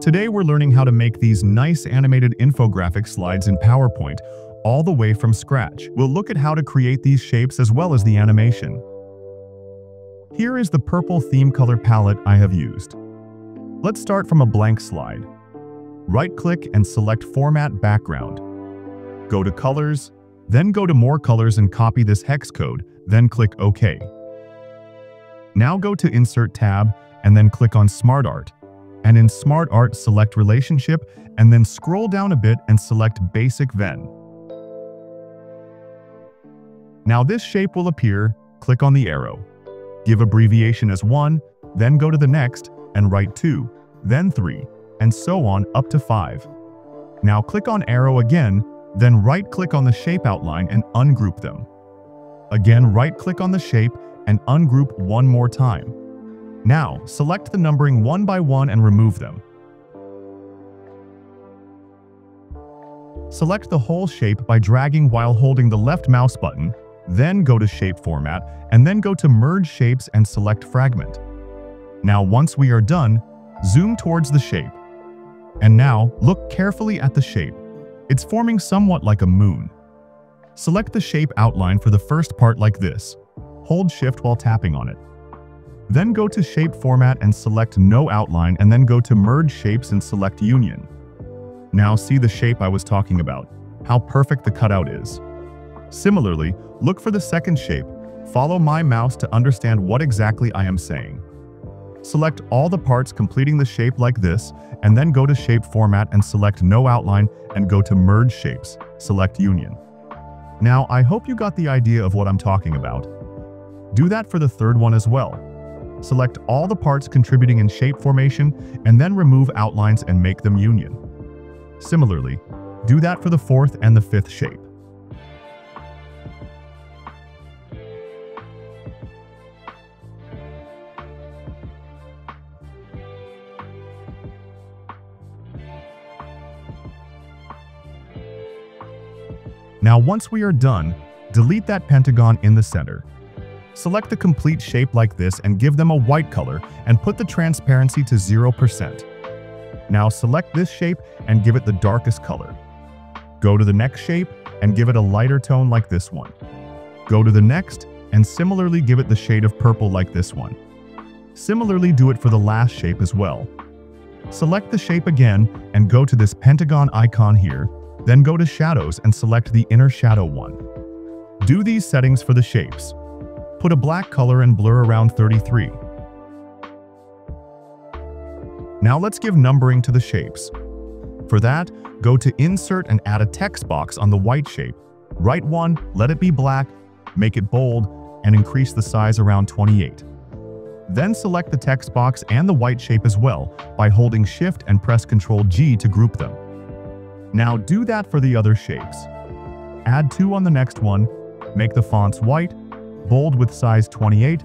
Today we're learning how to make these nice animated infographic slides in PowerPoint, all the way from scratch. We'll look at how to create these shapes as well as the animation. Here is the purple theme color palette I have used. Let's start from a blank slide. Right-click and select Format Background. Go to Colors, then go to More Colors and copy this hex code, then click OK. Now go to Insert tab and then click on Smart Art. And in Smart Art, select Relationship and then scroll down a bit and select Basic Venn. Now this shape will appear, click on the arrow. Give abbreviation as 1, then go to the next and write 2, then 3, and so on up to 5. Now click on arrow again, then right-click on the shape outline and ungroup them. Again, right-click on the shape and ungroup one more time. Now, select the numbering one by one and remove them. Select the whole shape by dragging while holding the left mouse button, then go to Shape Format, and then go to Merge Shapes and select Fragment. Now once we are done, zoom towards the shape. And now, look carefully at the shape. It's forming somewhat like a moon. Select the shape outline for the first part like this. Hold Shift while tapping on it. Then go to Shape Format and select No Outline and then go to Merge Shapes and select Union. Now see the shape I was talking about, how perfect the cutout is. Similarly, look for the second shape, follow my mouse to understand what exactly I am saying. Select all the parts completing the shape like this, and then go to Shape Format and select No Outline and go to Merge Shapes, select Union. Now, I hope you got the idea of what I'm talking about. Do that for the third one as well. Select all the parts contributing in shape formation and then remove outlines and make them union. Similarly, do that for the fourth and the fifth shape. Now once we are done, delete that pentagon in the center. Select the complete shape like this and give them a white color and put the transparency to 0%. Now select this shape and give it the darkest color. Go to the next shape and give it a lighter tone like this one. Go to the next and similarly give it the shade of purple like this one. Similarly do it for the last shape as well. Select the shape again and go to this pentagon icon here, then go to shadows and select the inner shadow one. Do these settings for the shapes. Put a black color and blur around 33. Now let's give numbering to the shapes. For that, go to Insert and add a text box on the white shape. Write one, let it be black, make it bold, and increase the size around 28. Then select the text box and the white shape as well by holding Shift and press Ctrl G to group them. Now do that for the other shapes. Add two on the next one, make the fonts white, bold with size 28,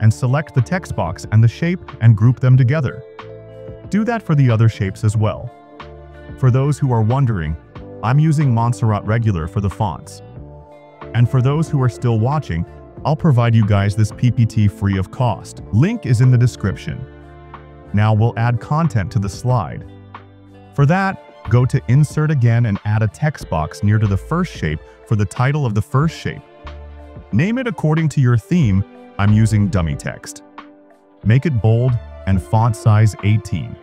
and select the text box and the shape and group them together. Do that for the other shapes as well. For those who are wondering, I'm using Montserrat Regular for the fonts. And for those who are still watching, I'll provide you guys this PPT free of cost. Link is in the description. Now we'll add content to the slide. For that, Go to Insert again and add a text box near to the first shape for the title of the first shape. Name it according to your theme, I'm using dummy text. Make it bold and font size 18.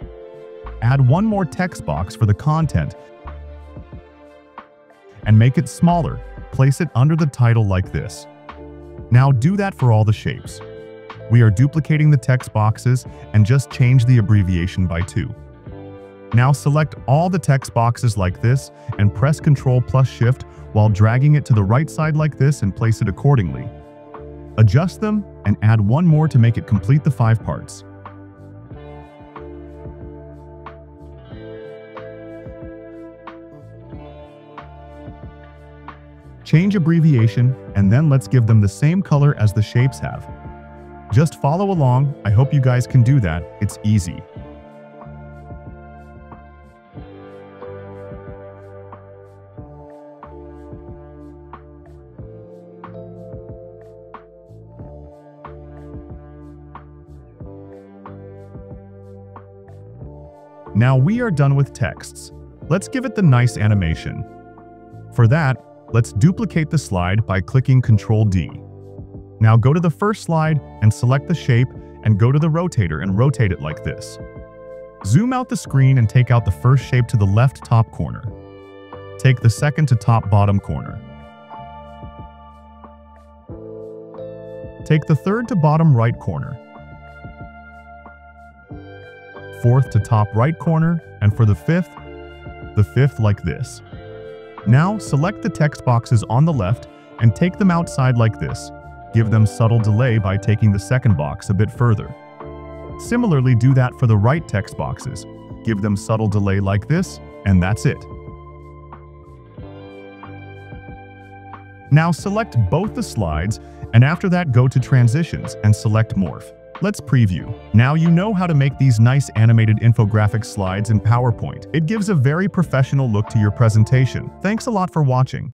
Add one more text box for the content and make it smaller. Place it under the title like this. Now do that for all the shapes. We are duplicating the text boxes and just change the abbreviation by 2. Now select all the text boxes like this and press Ctrl plus Shift while dragging it to the right side like this and place it accordingly. Adjust them and add one more to make it complete the five parts. Change abbreviation and then let's give them the same color as the shapes have. Just follow along, I hope you guys can do that, it's easy. Now we are done with texts. Let's give it the nice animation. For that, let's duplicate the slide by clicking Ctrl D. Now go to the first slide and select the shape and go to the rotator and rotate it like this. Zoom out the screen and take out the first shape to the left top corner. Take the second to top bottom corner. Take the third to bottom right corner. Fourth to top right corner, and for the fifth, the fifth like this. Now select the text boxes on the left and take them outside like this. Give them subtle delay by taking the second box a bit further. Similarly, do that for the right text boxes. Give them subtle delay like this, and that's it. Now select both the slides, and after that go to Transitions and select Morph. Let's preview. Now you know how to make these nice animated infographic slides in PowerPoint. It gives a very professional look to your presentation. Thanks a lot for watching.